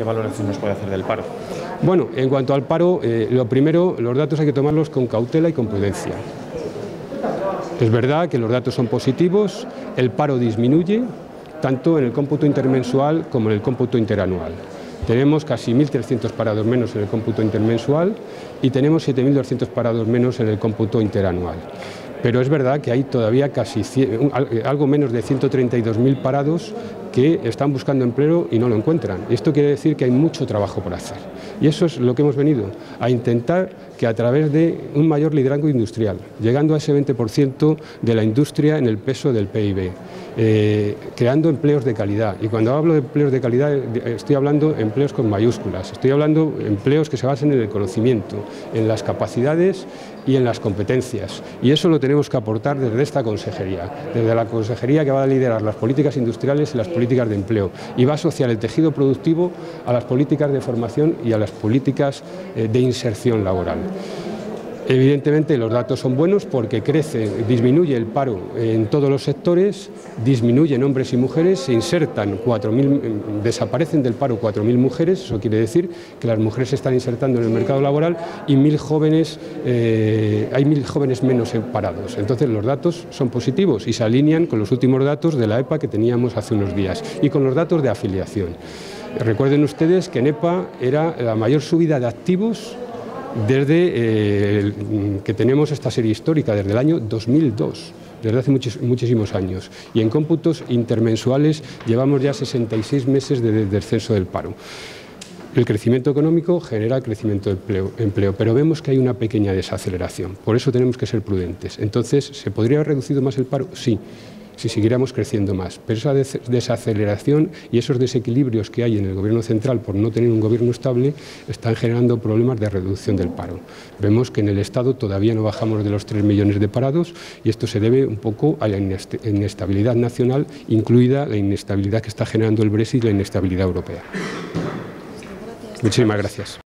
¿Qué valoración nos puede hacer del paro? Bueno, en cuanto al paro, eh, lo primero, los datos hay que tomarlos con cautela y con prudencia. Es verdad que los datos son positivos, el paro disminuye, tanto en el cómputo intermensual como en el cómputo interanual. Tenemos casi 1.300 parados menos en el cómputo intermensual y tenemos 7.200 parados menos en el cómputo interanual. Pero es verdad que hay todavía casi algo menos de 132.000 parados que están buscando empleo y no lo encuentran. Esto quiere decir que hay mucho trabajo por hacer. Y eso es lo que hemos venido, a intentar que a través de un mayor liderazgo industrial, llegando a ese 20% de la industria en el peso del PIB, eh, creando empleos de calidad. Y cuando hablo de empleos de calidad estoy hablando empleos con mayúsculas, estoy hablando empleos que se basen en el conocimiento, en las capacidades y en las competencias. Y eso lo tenemos que aportar desde esta consejería, desde la consejería que va a liderar las políticas industriales y las políticas de empleo y va a asociar el tejido productivo a las políticas de formación y a las políticas eh, de inserción laboral. Evidentemente los datos son buenos porque crece, disminuye el paro en todos los sectores, disminuyen hombres y mujeres, se insertan 4.000, desaparecen del paro 4.000 mujeres, eso quiere decir que las mujeres se están insertando en el mercado laboral y mil jóvenes, eh, hay mil jóvenes menos parados. Entonces los datos son positivos y se alinean con los últimos datos de la EPA que teníamos hace unos días y con los datos de afiliación. Recuerden ustedes que en EPA era la mayor subida de activos desde eh, que tenemos esta serie histórica, desde el año 2002 desde hace muchísimos años. Y en cómputos intermensuales llevamos ya 66 meses de descenso del paro. El crecimiento económico genera crecimiento de empleo, empleo, pero vemos que hay una pequeña desaceleración. Por eso tenemos que ser prudentes. Entonces, ¿se podría haber reducido más el paro? Sí si siguiéramos creciendo más. Pero esa desaceleración y esos desequilibrios que hay en el gobierno central por no tener un gobierno estable están generando problemas de reducción del paro. Vemos que en el Estado todavía no bajamos de los 3 millones de parados y esto se debe un poco a la inestabilidad nacional, incluida la inestabilidad que está generando el Brexit y la inestabilidad europea. Muchísimas gracias.